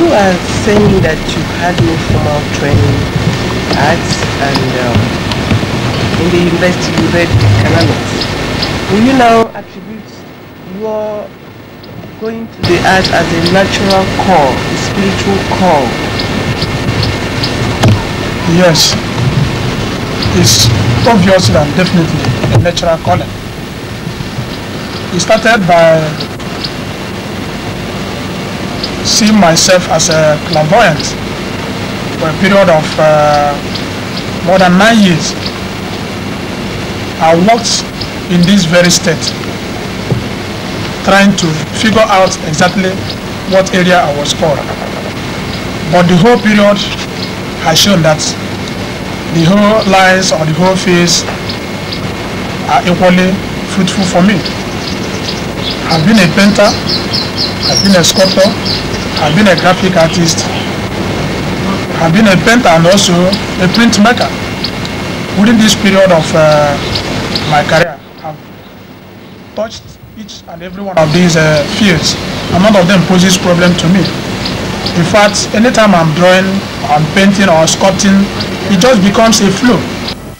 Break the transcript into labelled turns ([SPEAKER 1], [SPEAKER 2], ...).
[SPEAKER 1] you are saying that you had no formal training arts and um, in the university you read economics. Will you now attribute your going to the art as a natural call, a spiritual call?
[SPEAKER 2] Yes, it's obvious and definitely a natural calling. It started by seeing myself as a clairvoyant for a period of uh, more than nine years. I worked in this very state trying to figure out exactly what area I was called. But the whole period has shown that the whole lines or the whole face are equally fruitful for me. I've been a painter, I've been a sculptor, I've been a graphic artist, I've been a painter and also a printmaker. Within this period of uh, my career, I've touched each and every one of these uh, fields, and none of them poses problem to me. In fact, anytime I'm drawing, I'm painting or sculpting, it just becomes a flow.